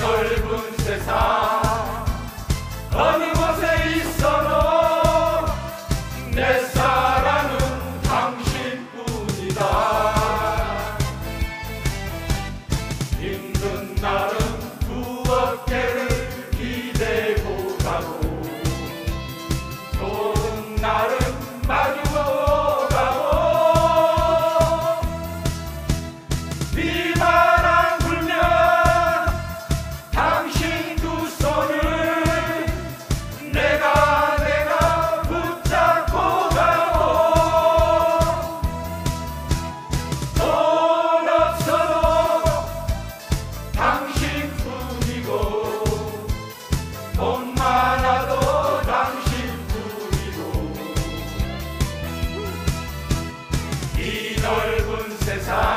넓은 세상. 어느 곳에 있어도 내 사랑은 당신뿐이다. 힘든 날은 두 어깨를 기대고 가고 넓은 세상.